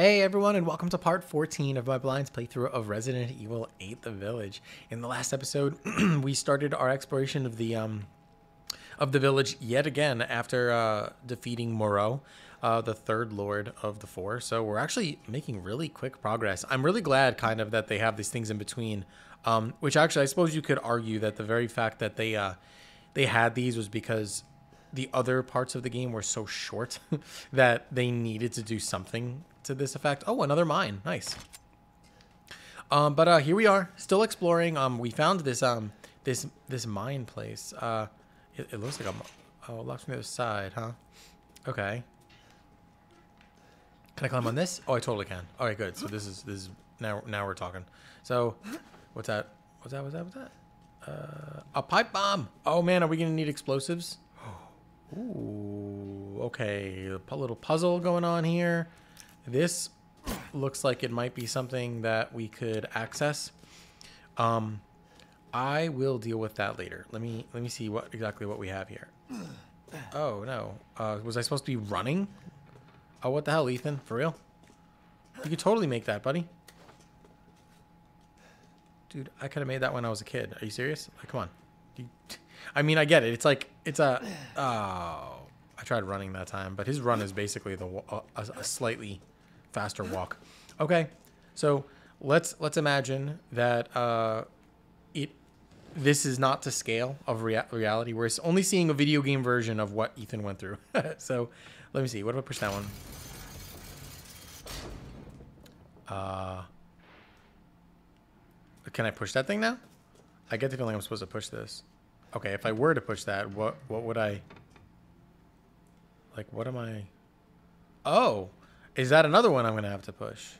Hey everyone, and welcome to part 14 of my Blinds playthrough of Resident Evil 8: The Village. In the last episode, we started our exploration of the um of the village yet again after uh, defeating Moreau, uh, the third lord of the four. So we're actually making really quick progress. I'm really glad, kind of, that they have these things in between. Um, which actually, I suppose you could argue that the very fact that they uh, they had these was because the other parts of the game were so short that they needed to do something to this effect. Oh, another mine. Nice. Um, but uh, here we are, still exploring. Um, we found this um this this mine place. Uh, it, it looks like a oh, locks from the other side, huh? Okay. Can I climb on this? Oh, I totally can. All right, good. So this is this is now now we're talking. So, what's that? What's that? What's that? What's that? Uh, a pipe bomb. Oh man, are we gonna need explosives? Ooh, okay. A little puzzle going on here. This looks like it might be something that we could access. Um, I will deal with that later. Let me let me see what exactly what we have here. Oh no, uh, was I supposed to be running? Oh, what the hell, Ethan? For real? You could totally make that, buddy. Dude, I could have made that when I was a kid. Are you serious? Like, come on. You, I mean, I get it. It's like it's a. Oh, I tried running that time, but his run is basically the a, a slightly faster walk. Okay, so let's let's imagine that uh, it this is not to scale of rea- reality. We're only seeing a video game version of what Ethan went through. so let me see. What if I push that one? Uh, can I push that thing now? I get the feeling I'm supposed to push this. Okay, if I were to push that, what what would I? Like, what am I? Oh, is that another one I'm gonna have to push?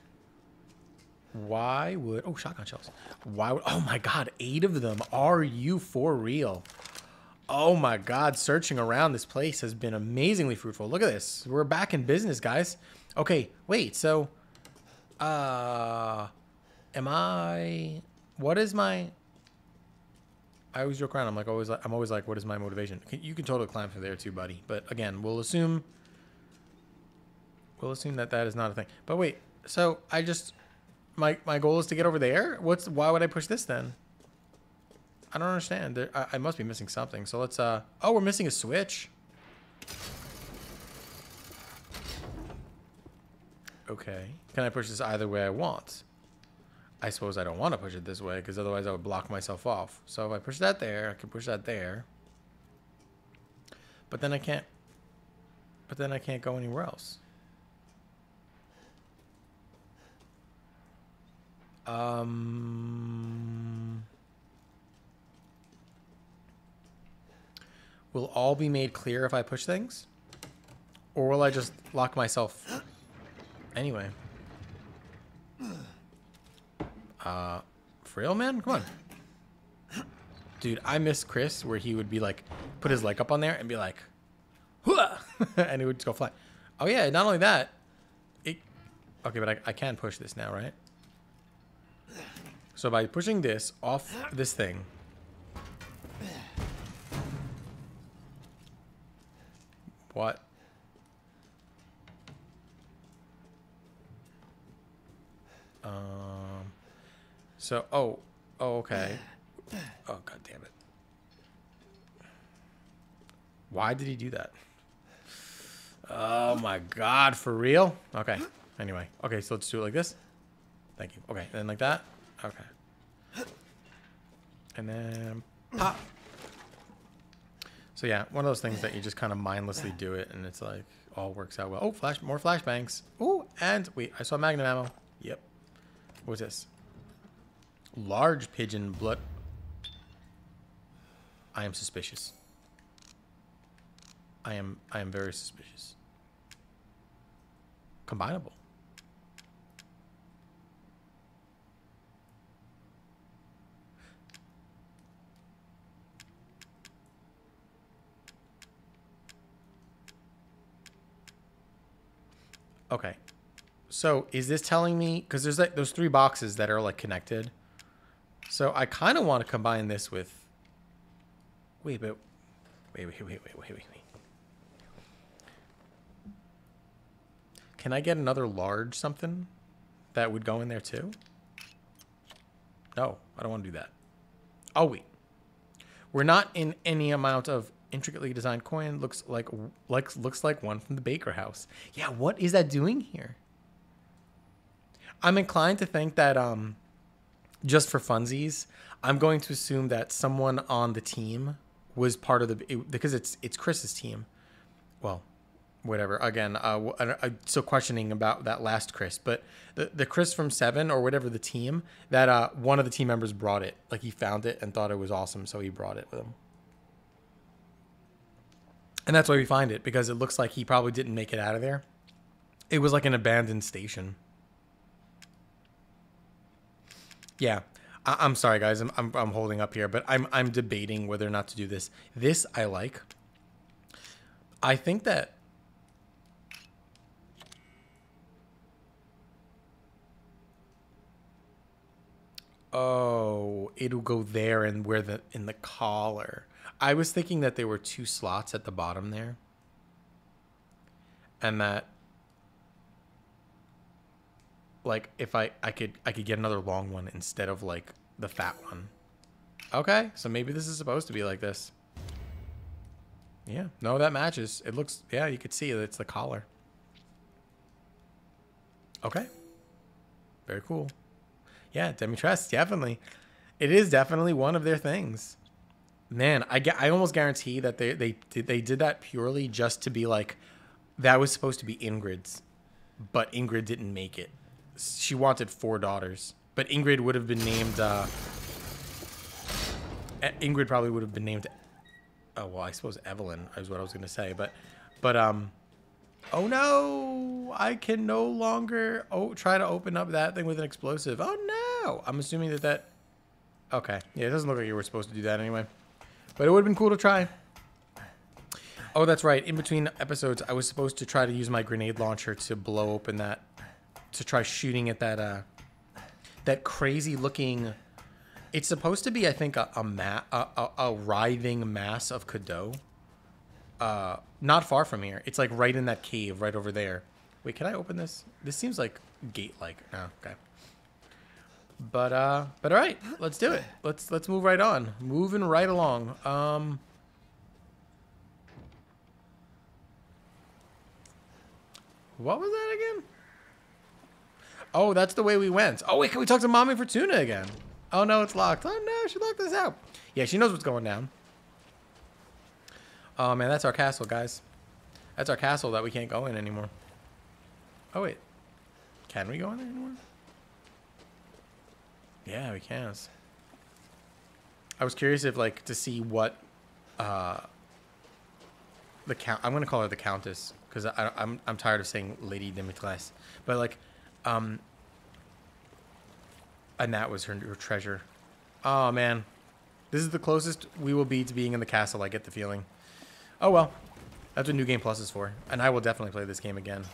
Why would? Oh, shotgun shells. Why would? Oh my God, eight of them. Are you for real? Oh my God, searching around this place has been amazingly fruitful. Look at this. We're back in business, guys. Okay, wait. So, uh, am I? What is my? I always joke around. I'm like always. Like, I'm always like, what is my motivation? You can totally climb through there too, buddy. But again, we'll assume. We'll assume that that is not a thing. But wait. So I just, my my goal is to get over there. What's why would I push this then? I don't understand. There, I, I must be missing something. So let's. Uh. Oh, we're missing a switch. Okay. Can I push this either way I want? I suppose I don't want to push it this way because otherwise I would block myself off. So if I push that there, I can push that there. But then I can't. But then I can't go anywhere else. Um. Will all be made clear if I push things? Or will I just lock myself anyway? Uh, real, man? Come on. Dude, I miss Chris where he would be like, put his leg up on there and be like, and it would just go fly. Oh yeah, not only that, it. Okay, but I, I can push this now, right? So by pushing this off this thing, what? Um. So, oh, oh, okay. Oh, god damn it. Why did he do that? Oh my god, for real? Okay. Anyway, okay, so let's do it like this. Thank you. Okay, and then like that. Okay. And then pop. So yeah, one of those things that you just kind of mindlessly do it, and it's like all works out well. Oh, flash, more flashbangs. Oh, and wait, I saw magnum ammo. Yep. What's this? Large pigeon blood. I am suspicious. I am I am very suspicious. Combinable. Okay. So is this telling me because there's like those three boxes that are like connected? So I kind of want to combine this with. Wait, but wait, wait, wait, wait, wait, wait, wait. can I get another large something that would go in there too? No, I don't want to do that. Oh, wait. We're not in any amount of intricately designed coin. Looks like like looks like one from the Baker House. Yeah, what is that doing here? I'm inclined to think that um, just for funsies, I'm going to assume that someone on the team was part of the it, because it's it's Chris's team. Well, whatever. Again, uh, I'm still questioning about that last Chris, but the the Chris from Seven or whatever the team that uh, one of the team members brought it. Like he found it and thought it was awesome, so he brought it with him. And that's why we find it because it looks like he probably didn't make it out of there. It was like an abandoned station. Yeah, I- am sorry, guys. I'm, I'm I'm holding up here, but I'm I'm debating whether or not to do this. This I like. I think that. Oh, it'll go there and where the in the collar. I was thinking that there were two slots at the bottom there. And that like if I I could I could get another long one instead of like the fat one. Okay, so maybe this is supposed to be like this. Yeah, no, that matches. It looks, yeah, you could see it's the collar. Okay. Very cool. Yeah, Demi-Tress, definitely. It is definitely one of their things. Man, I, I almost guarantee that they, they, they did that purely just to be like, that was supposed to be Ingrid's, but Ingrid didn't make it. She wanted four daughters, but Ingrid would have been named, uh, Ingrid probably would have been named oh well i suppose evelyn is what i was going to say but but um oh no i can no longer oh try to open up that thing with an explosive. Oh no i'm assuming that that okay. Yeah it doesn't look like you were supposed to do that anyway but it would have been cool to try oh that's right in between episodes i was supposed to try to use my grenade launcher to blow open that to try shooting at that uh that crazy looking it's supposed to be, I think, a a, ma- a, a, a writhing mass of Cadou. Uh, not far from here. It's like right in that cave, right over there. Wait, can I open this? This seems like gate-like. Oh, okay. But uh, but all right, let's do it. Let's let's move right on. Moving right along. Um. What was that again? Oh, that's the way we went. Oh wait, can we talk to Mommy Fortuna again? Oh no, it's locked. Oh no, she locked us out. Yeah, she knows what's going down. Oh man, that's our castle, guys. That's our castle that we can't go in anymore. Oh wait. Can we go in there anymore? Yeah, we can. I was curious if like to see what uh the count I'm gonna call her the Countess because I'm I'm tired of saying Lady Dimitres. But like um and that was her, her treasure. Oh, man. This is the closest we will be to being in the castle, I get the feeling. Oh, well. That's what New Game Plus is for. And I will definitely play this game again.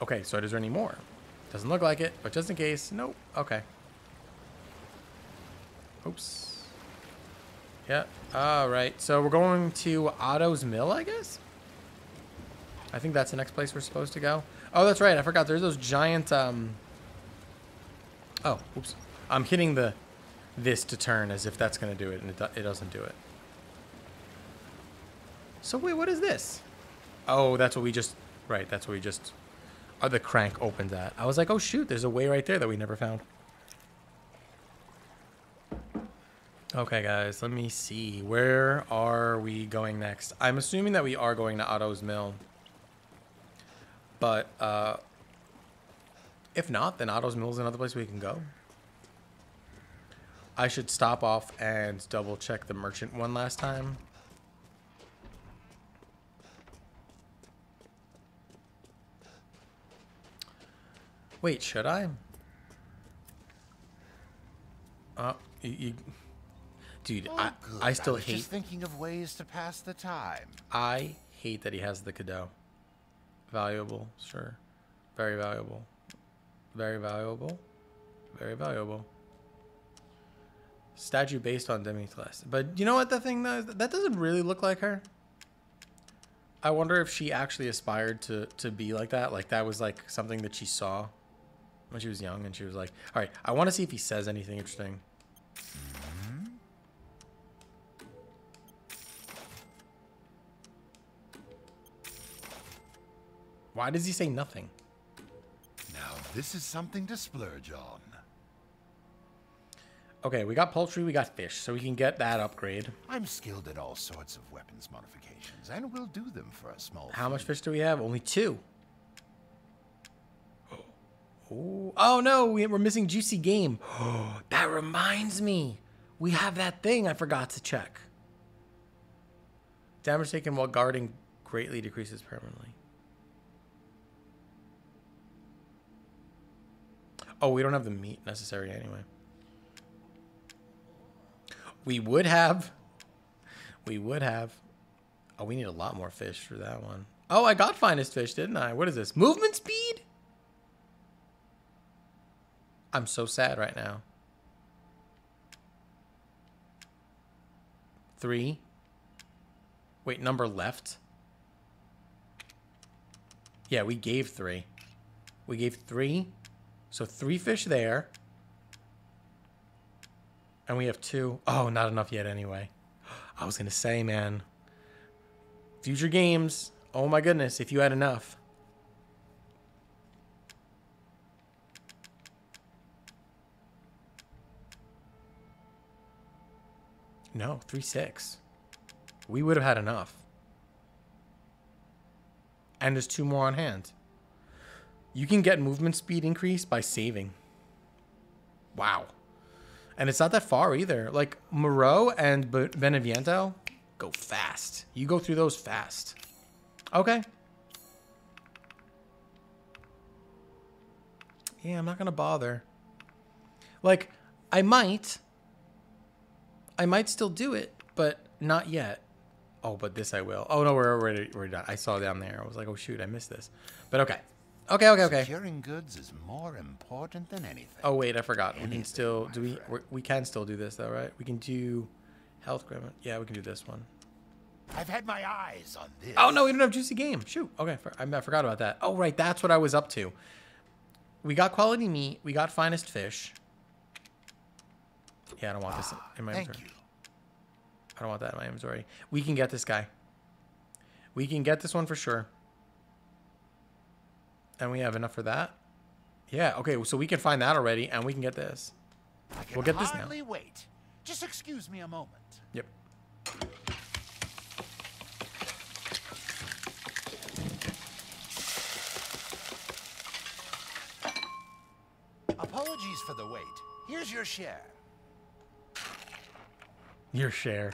Okay, so is there any more? Doesn't look like it, but just in case. Nope. Okay. Oops. Yeah. All right. So we're going to Otto's Mill, I guess? I think that's the next place we're supposed to go. Oh, that's right. I forgot. There's those giant... um Oh, oops. I'm hitting the this to turn as if that's going to do it, and it, do it doesn't do it. So wait, what is this? Oh, that's what we just... Right, that's what we just... The crank opened that. I was like, oh shoot, there's a way right there that we never found. Okay, guys, let me see. Where are we going next? I'm assuming that we are going to Otto's Mill. But, uh, if not, then Otto's Mill is another place we can go. I should stop off and double check the merchant one last time. Wait, should I? Uh, you, you dude, oh, I, I still I hate. Just thinking of ways to pass the time. I hate that he has the Cadou. Valuable, sure, very valuable. Very valuable. Very valuable. Statue based on Demi Celeste. But you know what the thing does? That doesn't really look like her. I wonder if she actually aspired to to be like that. Like that was like something that she saw when she was young, and she was like, "All right, I want to see if he says anything interesting." Why does he say nothing? Now this is something to splurge on. Okay, we got poultry, we got fish, so we can get that upgrade. I'm skilled at all sorts of weapons modifications, and will do them for a small How much fish do we have? Only two. Ooh. Oh no, we, we're missing juicy game. that reminds me. We have that thing I forgot to check. Damage taken while guarding greatly decreases permanently. Oh, we don't have the meat necessary anyway. We would have. We would have. Oh, we need a lot more fish for that one. Oh, I got finest fish, didn't I? What is this? Movement speed? I'm so sad right now. Three. Wait, number left? Yeah, we gave three. We gave three. So three fish there. And we have two. Oh, not enough yet anyway. I was going to say, man. Future games. Oh my goodness, if you had enough. No, 3 6. We would have had enough. And there's two more on hand. You can get movement speed increase by saving. Wow. And it's not that far either. Like Moreau and Beneviento go fast. You go through those fast. Okay. Yeah, I'm not going to bother. Like, I might. I might still do it, but not yet. Oh, but this I will. Oh, no, we're already we're done. I saw down there. I was like, oh, shoot, I missed this. But okay. Okay, okay, okay. Securing goods is more important than anything. Oh wait, I forgot. We can still do we we can still do this though, right? We can do health grab. Yeah, we can do this one. I've had my eyes on this. Oh no, we don't have juicy game. Shoot. Okay, for, I, I forgot about that. Oh right, that's what I was up to. We got quality meat. We got finest fish. Yeah, I don't want this ah, in my Thank inventory. you. I don't want that in my inventory. We can get this guy. We can get this one for sure. And we have enough for that. Yeah. Okay. So we can find that already, and we can get this. Can We'll get this now. wait. Just excuse me a moment. Yep. Apologies for the wait. Here's your share. Your share.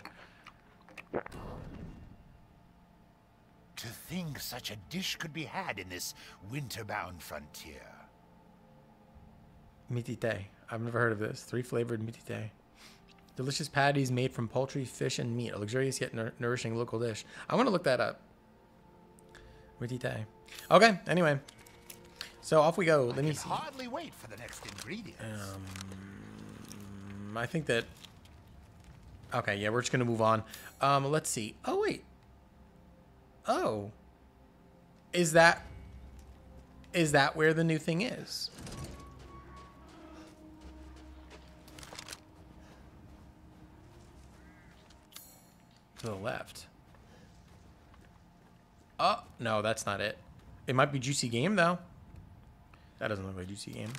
To think such a dish could be had in this winter-bound frontier. Mitite. I've never heard of this. Three flavored mitite. Delicious patties made from poultry, fish, and meat. A luxurious yet nour- nourishing local dish. I want to look that up. Mitite. Okay. Anyway. So off we go. Let me Can see. hardly wait for the next ingredients. Um, I think that. Okay, yeah, we're just gonna move on. Um, let's see. Oh wait. Oh. Is that? Is that where the new thing is? To the left. Oh no, that's not it. It might be juicy game though. That doesn't look like juicy game.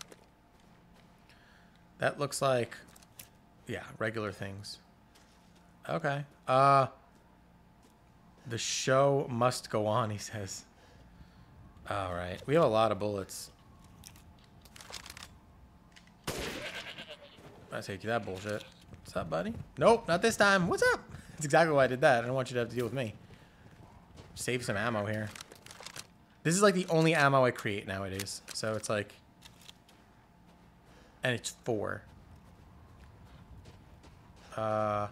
That looks like, yeah, regular things. Okay. Uh, the show must go on, he says. All right. We have a lot of bullets. I take that bullshit. What's up, buddy? Nope, not this time. What's up? That's exactly why I did that. I don't want you to have to deal with me. Save some ammo here. This is like the only ammo I create nowadays. So it's like and it's four. Uh,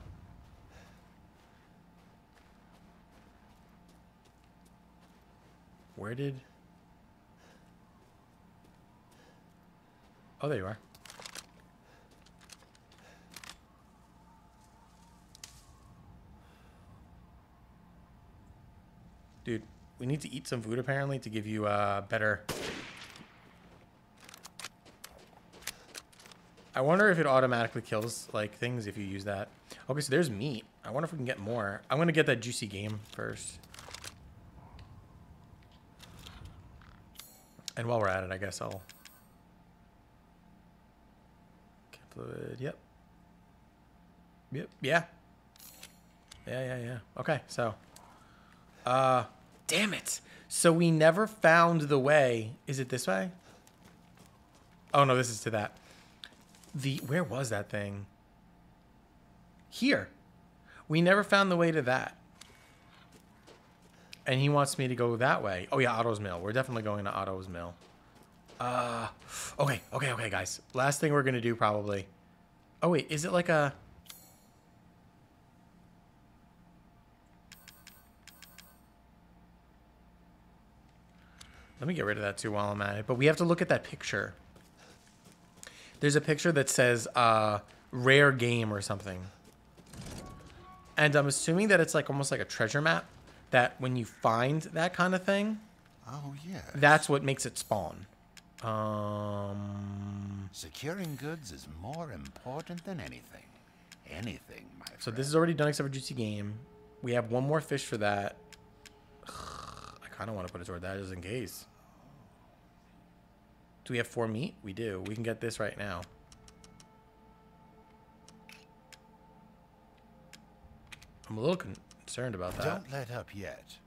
where did? Oh, there you are. Dude, we need to eat some food apparently to give you uh, better... I wonder if it automatically kills like things if you use that. Okay, so there's meat. I wonder if we can get more. I'm gonna get that juicy game first. And while we're at it, I guess I'll... Fluid, yep. Yep, yeah. Yeah, yeah, yeah. Okay, so... Uh, damn it. So we never found the way. Is it this way? Oh, no, this is to that. The, where was that thing? Here. We never found the way to that. And he wants me to go that way. Oh, yeah, Otto's Mill. We're definitely going to Otto's Mill. Uh, okay, okay, okay, guys. Last thing we're going to do probably. Oh, wait, is it like a... Let me get rid of that too while I'm at it. But we have to look at that picture. There's a picture that says uh, rare game or something. And I'm assuming that it's like almost like a treasure map. That when you find that kind of thing, Oh, yeah, that's what makes it spawn. Um, Securing goods is more important than anything. Anything, my friend. so this is already done except for Juicy Game. We have one more fish for that. I kind of want to put it toward that just in case. Do we have four meat? We do. We can get this right now. I'm a little concerned about that. Don't let up yet.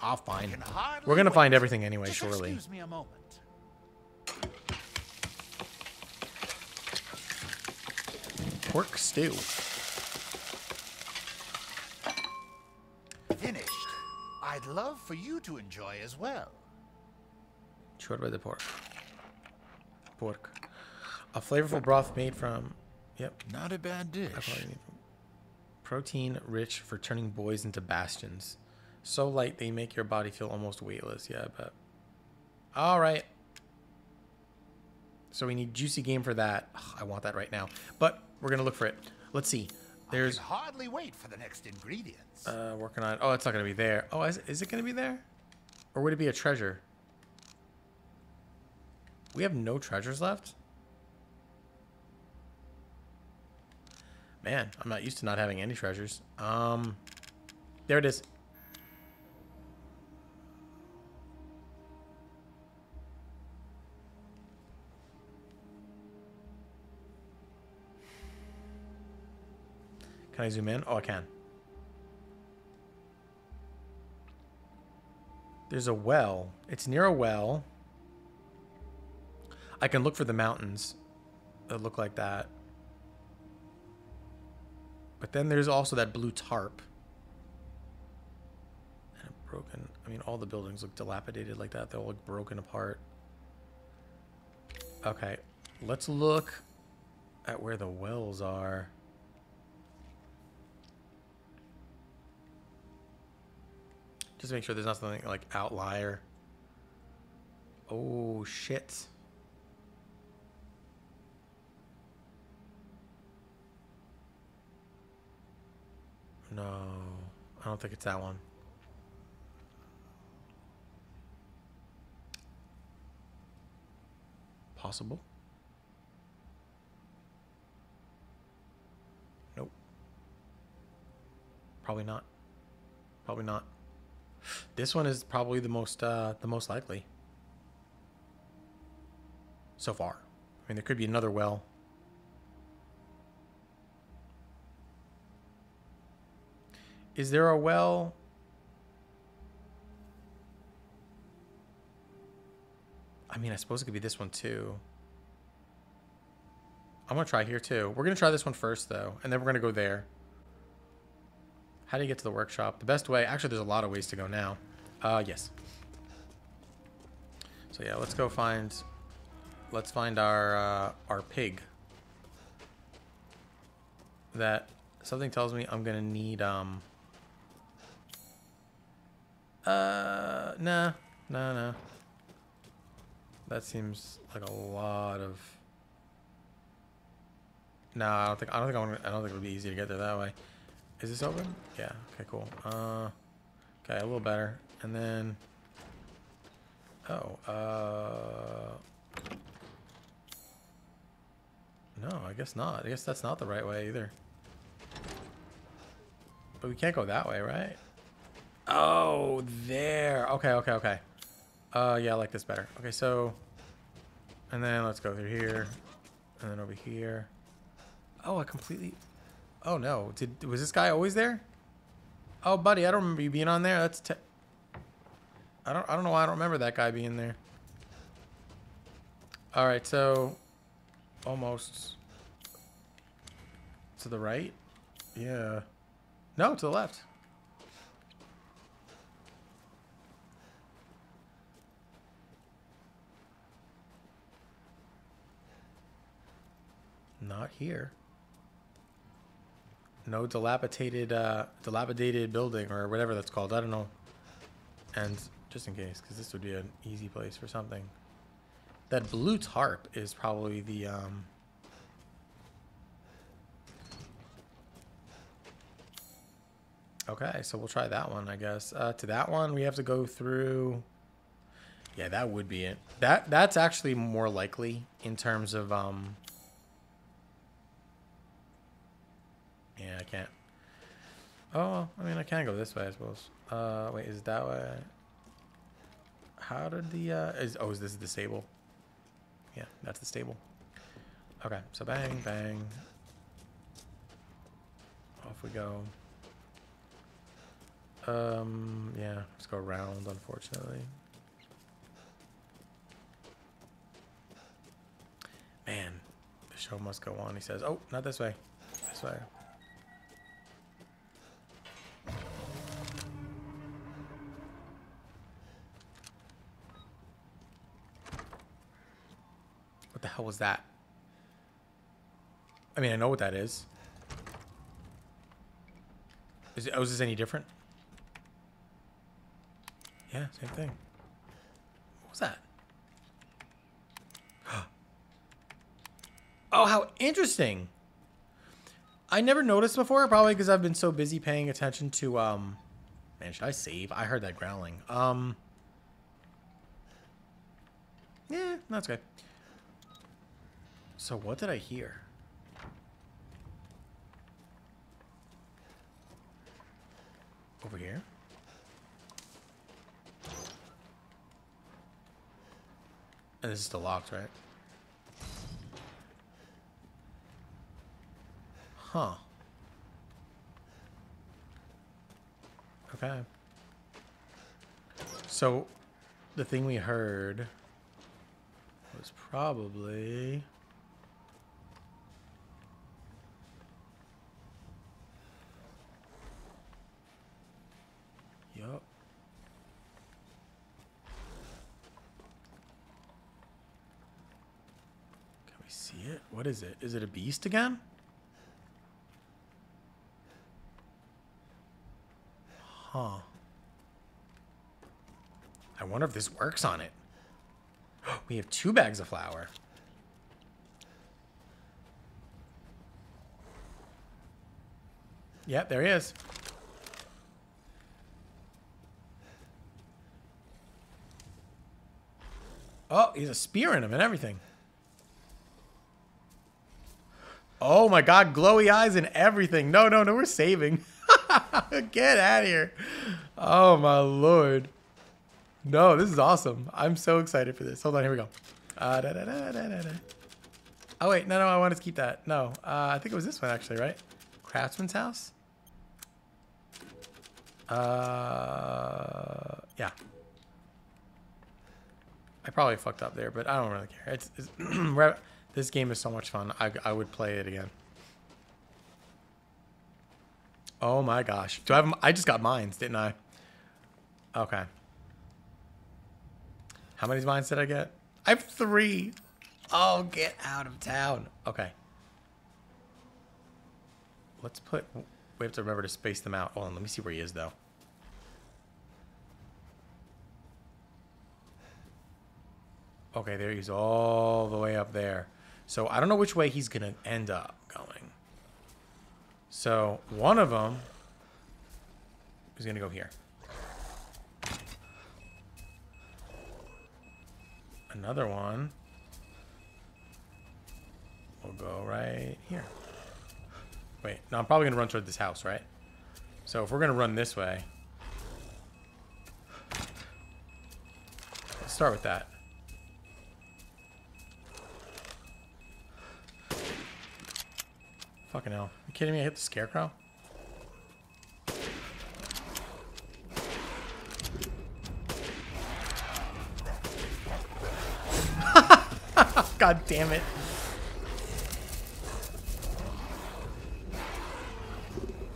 I'll find. We're gonna wait. find everything anyway, Just surely. Excuse me a moment. Pork stew. Finished. I'd love for you to enjoy as well. Short by the pork. Pork. A flavorful broth made from. Yep. Not a bad dish. Protein rich for turning boys into bastions. So light they make your body feel almost weightless. Yeah, I bet. All right. So we need juicy game for that. Ugh, I want that right now. But we're gonna look for it. Let's see. There's I can hardly wait for the next ingredients. uh, working on. Oh, it's not gonna be there. Oh, is, is it gonna be there? Or would it be a treasure? We have no treasures left. Man, I'm not used to not having any treasures. Um, there it is. Can I zoom in? Oh, I can. There's a well. It's near a well. I can look for the mountains that look like that. But then there's also that blue tarp. And a broken. I mean, all the buildings look dilapidated like that. They all look broken apart. Okay, let's look at where the wells are. Just make sure there's not something like outlier. Oh shit. No, I don't think it's that one. Possible. Nope. Probably not. Probably not. This one is probably the most uh, the most likely so far. I mean, there could be another well. Is there a well? I mean, I suppose it could be this one too. I'm gonna try here too. We're gonna try this one first though, and then we're gonna go there. How do you get to the workshop? The best way, actually, there's a lot of ways to go now. Uh, yes. So yeah, let's go find, let's find our, uh, our pig. That, something tells me I'm gonna need, um, uh, nah, nah, nah. That seems like a lot of, no, I don't think, I don't think I'm gonna, I don't think it'll be easy to get there that way. Is this open? Yeah. Okay, cool. Uh, okay, a little better. And then... Oh, uh... No, I guess not. I guess that's not the right way either. But we can't go that way, right? Oh, there. Okay, okay, okay. Uh, yeah, I like this better. Okay, so... And then let's go through here. And then over here. Oh, I completely... Oh, no. Did Was this guy always there? Oh, buddy, I don't remember you being on there. That's... Te I don't, I don't know why I don't remember that guy being there. All right, so... Almost... To the right? Yeah. No, to the left. Not here. No dilapidated, uh, dilapidated building or whatever that's called. I don't know. And just in case, because this would be an easy place for something. That blue tarp is probably the, um... Okay, so we'll try that one, I guess. Uh, to that one, we have to go through... Yeah, that would be it. That That's actually more likely in terms of, um... Yeah, I can't. Oh, I mean, I can go this way, I suppose. Uh, wait, is that way? How did the, uh, is, oh, is this the stable? Yeah, that's the stable. Okay, so bang, bang. Off we go. Um, yeah, let's go around, unfortunately. Man, the show must go on, he says. Oh, not this way. This way. What the hell was that? I mean, I know what that is. Is, it, oh, is this any different? Yeah, same thing. What was that? oh, how interesting. I never noticed before, probably because I've been so busy paying attention to, um... Man, should I save? I heard that growling. Um... Yeah, that's good. So what did I hear? Over here? And this is still locked, right? Huh. Okay. So, the thing we heard was probably... Yup. Can we see it? What is it? Is it a beast again? Huh. I wonder if this works on it. We have two bags of flour. Yep, there he is. Oh, he's a spear in him and everything. Oh my god, glowy eyes and everything. No, no, no, we're saving. Get out of here. Oh my lord. No, this is awesome. I'm so excited for this. Hold on, here we go. Uh, da, da, da, oh wait, no, no, I wanted to keep that. No, uh, I think it was this one actually, right? Craftsman's house? Uh, yeah. I probably fucked up there, but I don't really care. It's, it's this game is so much fun. I, I would play it again. Oh my gosh. Do I have, I just got mines, didn't I? Okay. How many mines did I get? I have three. Oh, get out of town. Okay. Let's put, we have to remember to space them out. Hold on, let me see where he is though. Okay, there he's all the way up there. So I don't know which way he's going to end up going. So one of them is going to go here. Another one will go right here. Wait, no, I'm probably going to run toward this house, right? So if we're going to run this way, let's start with that. Fucking hell. Are you kidding me? I hit the scarecrow? God damn it.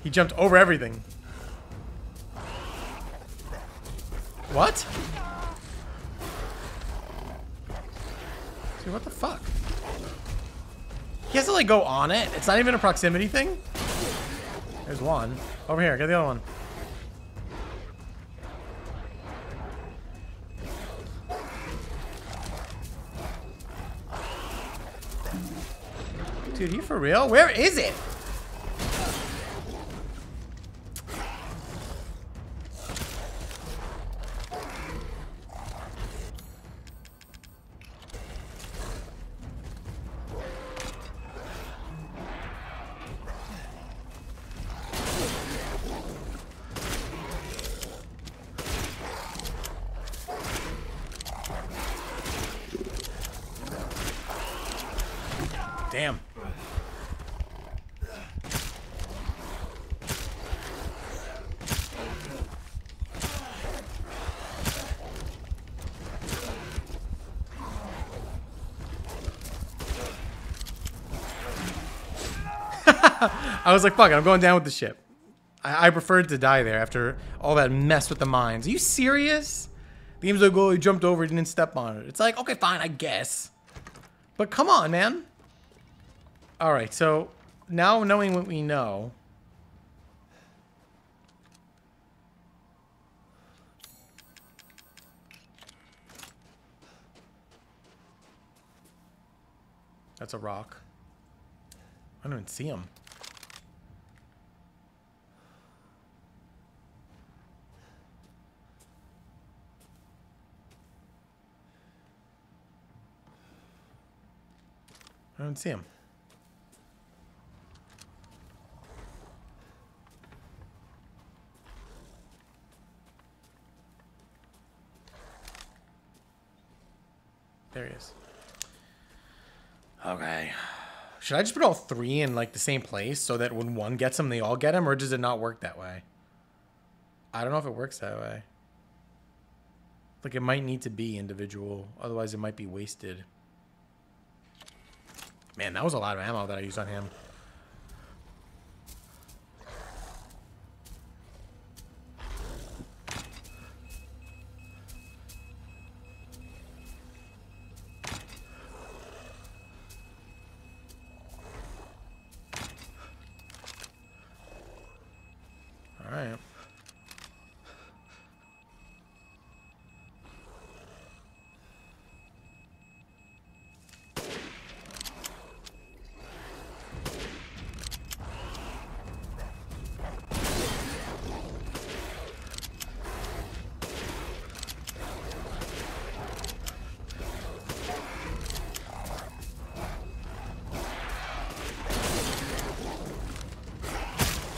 He jumped over everything. What? Dude, what the fuck? He has to like go on it. It's not even a proximity thing. There's one. Over here, get the other one. Dude, you for real? Where is it? Damn. I was like, fuck it, I'm going down with the ship. I, I preferred to die there after all that mess with the mines. Are you serious? The game's like, oh, he jumped over, didn't step on it. It's like, okay, fine, I guess. But come on, man. All right, so now knowing what we know, That's a rock. I don't even see him. I don't see him. There he is. Okay. Should I just put all three in like the same place so that when one gets them, they all get them, or does it not work that way? I don't know if it works that way. Like it might need to be individual, otherwise it might be wasted. Man, that was a lot of ammo that I used on him. All right.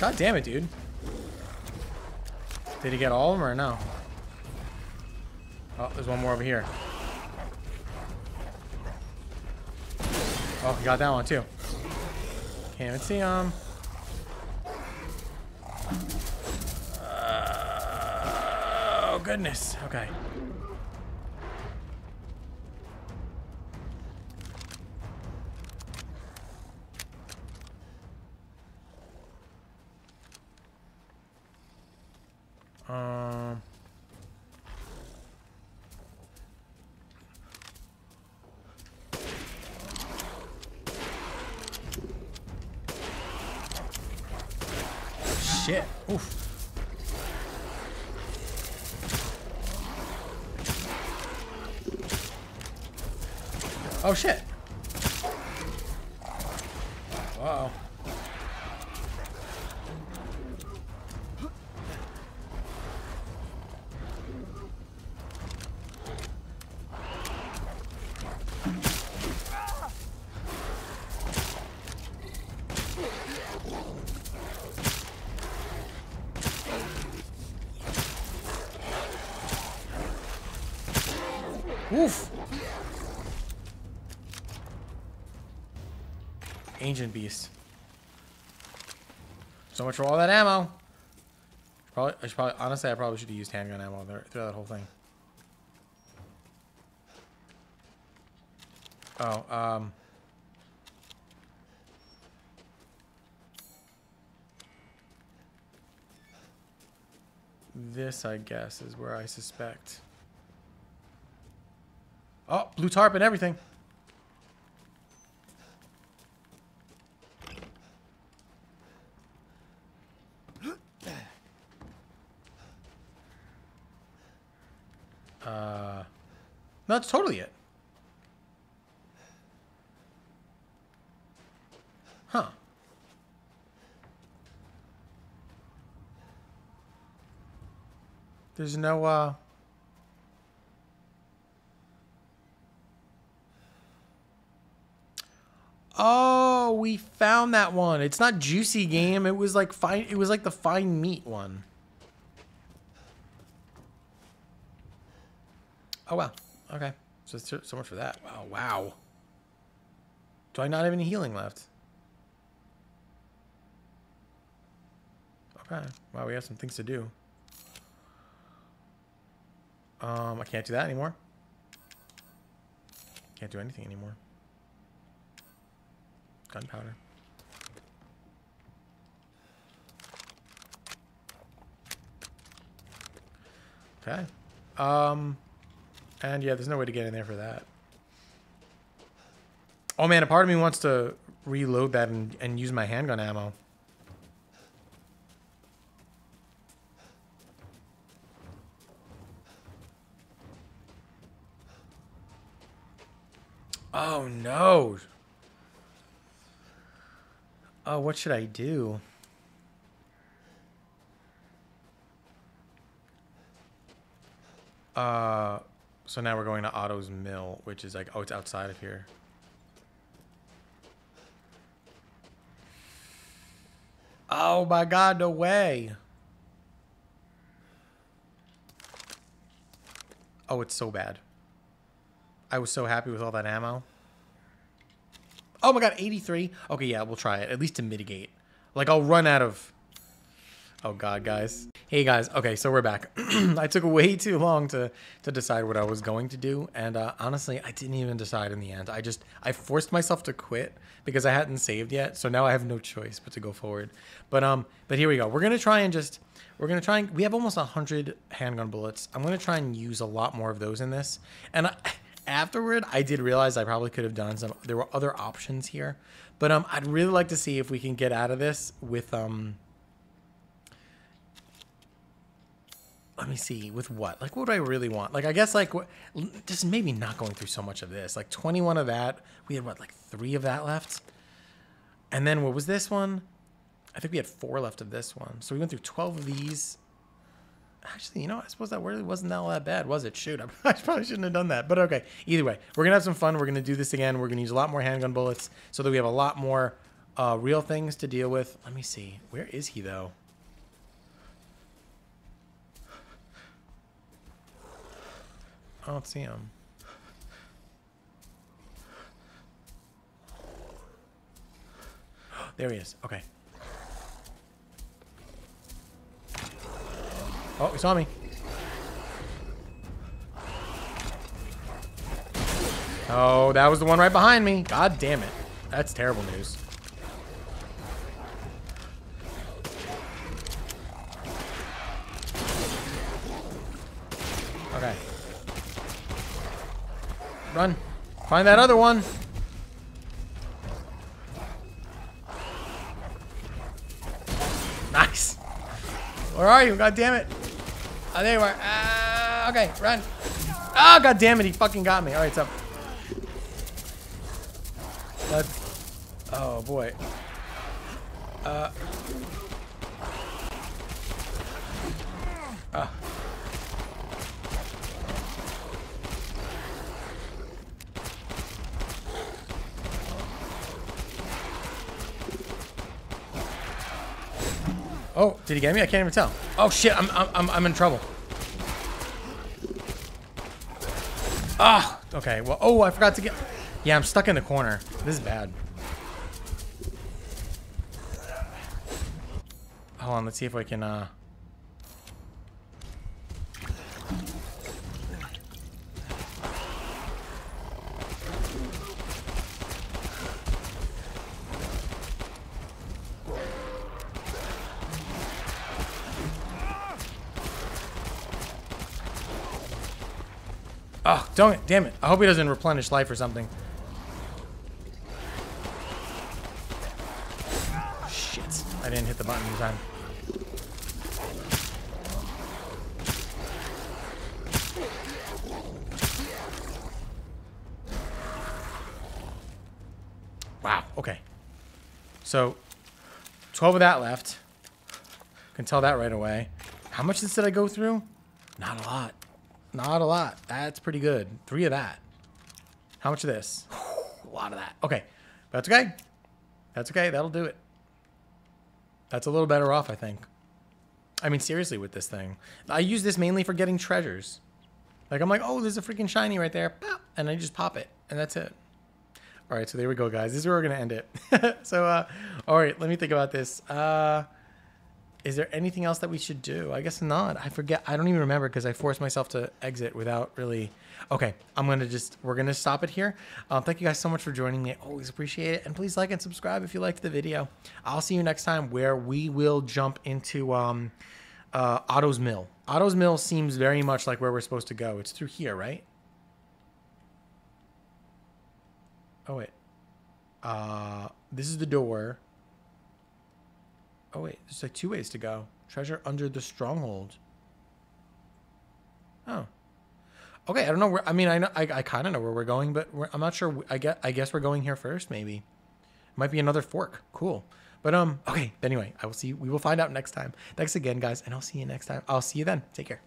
God damn it, dude. Did he get all of them or no? Oh, there's one more over here. Oh, he got that one too. Can't even see him. Uh, oh, goodness. Okay. Um. Shit. Oof. Oh shit. Uh oh. Oof. Ancient beast. So much for all that ammo. Probably, I should probably, honestly, I probably should have used handgun ammo there, that whole thing. Oh, um. This, I guess, is where I suspect. Oh, blue tarp and everything. That's totally it. Huh. There's no, uh... Oh, we found that one. It's not juicy game. It was like fine. It was like the fine meat one. Oh wow. Okay. So so much for that. Wow. Wow. Do I not have any healing left? Okay. Wow. We have some things to do. Um, I can't do that anymore. Can't do anything anymore. Gunpowder. Okay. Um, and yeah, there's no way to get in there for that. Oh man, a part of me wants to reload that and, and use my handgun ammo. Oh no. Oh, what should I do? Uh, so now we're going to Otto's Mill, which is like, oh, it's outside of here. Oh my god, no way. Oh, it's so bad. I was so happy with all that ammo. Oh my god, 83. Okay, yeah, we'll try it. At least to mitigate. Like, I'll run out of... Oh god, guys. Hey guys, okay, so we're back. I took way too long to, to decide what I was going to do. And uh, honestly, I didn't even decide in the end. I just, I forced myself to quit because I hadn't saved yet. So now I have no choice but to go forward. But um, but here we go. We're to try and just, we're to try and, we have almost 100 handgun bullets. I'm to try and use a lot more of those in this. And I afterward, I did realize I probably could have done some. There were other options here, but um, I'd really like to see if we can get out of this with um. Let me see with what like what do I really want like I guess like what just maybe not going through so much of this like 21 of that we had what like three of that left and then what was this one I think we had four left of this one so we went through 12 of these Actually, you know, I suppose that really wasn't all that bad, was it? Shoot, I probably shouldn't have done that. But okay, either way, we're going to have some fun. We're going to do this again. We're going to use a lot more handgun bullets so that we have a lot more uh, real things to deal with. Let me see. Where is he, though? I don't see him. There he is. Okay. Oh, he saw me. Oh, that was the one right behind me. God damn it. That's terrible news. Okay. Run. Find that other one. Nice. Where are you? God damn it. Oh, there you are. Uh, okay, run. Oh, god damn it, he fucking got me. Alright, so. Let's, oh, boy. Uh. Oh, did he get me? I can't even tell. Oh shit, I'm I'm I'm in trouble. Oh, okay. Well, oh, I forgot to get... Yeah, I'm stuck in the corner. This is bad. Hold on, let's see if I can, uh... Oh, don't, damn it. I hope he doesn't replenish life or something. Shit. I didn't hit the button in time. Wow, okay. So, 12 of that left. Can tell that right away. How much this did I go through? Not a lot. Not a lot. That's pretty good. Three of that. How much of this? a lot of that. Okay. That's okay. That's okay. That'll do it. That's a little better off, I think. I mean, seriously, with this thing. I use this mainly for getting treasures. Like, I'm like, oh, there's a freaking shiny right there. Pop, and I just pop it. And that's it. All right, so there we go, guys. This is where we're going to end it. so, uh, all right, let me think about this. Uh, is there anything else that we should do? I guess not. I forget. I don't even remember because I forced myself to exit without really. Okay, I'm gonna just. We're gonna stop it here. Um, thank you guys so much for joining me. I always appreciate it, and please like and subscribe if you liked the video. I'll see you next time where we will jump into um, uh, Otto's Mill. Otto's Mill seems very much like where we're supposed to go. It's through here, right? Oh wait. Uh, this is the door. Oh wait, there's like two ways to go. Treasure under the stronghold. Oh. Okay, I don't know where. I mean, I know, I, I kind of know where we're going, but we're, I'm not sure. I guess, I guess we're going here first. Maybe. Might be another fork. Cool. But um. Okay. Anyway, I will see. We will find out next time. Thanks again, guys, and I'll see you next time. I'll see you then. Take care.